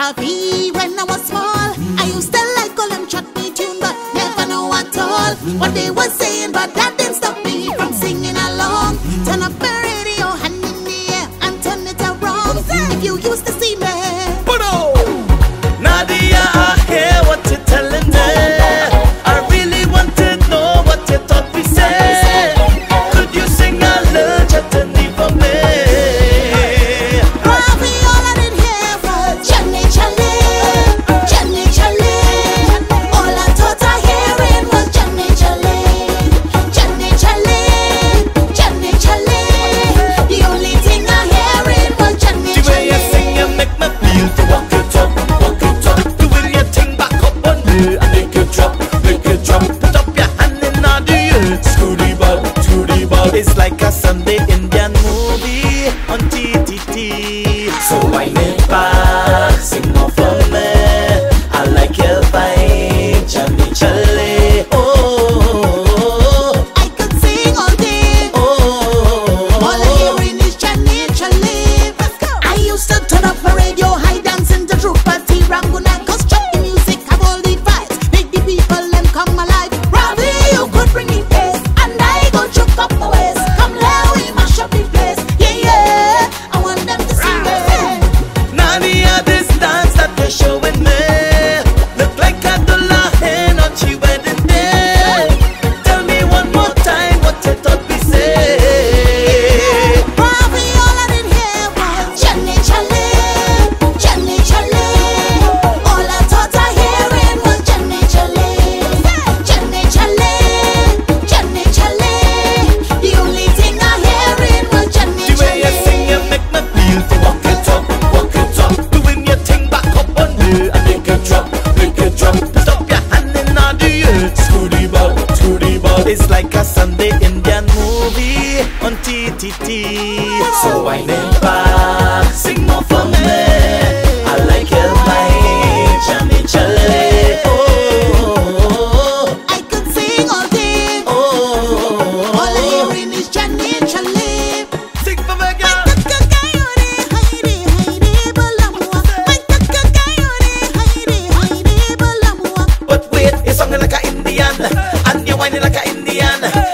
Ravi when I was small. I used to like all them chutney tune, but never know at all what they were saying, but that ที สวยนึกไป It's like a Sunday Indian movie on TTT. So why never? Sing more for me. I like your vibe, Jamie Chale. Oh, I could sing all day. Oh, all I hear is Jamie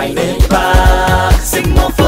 whining back. Sing more.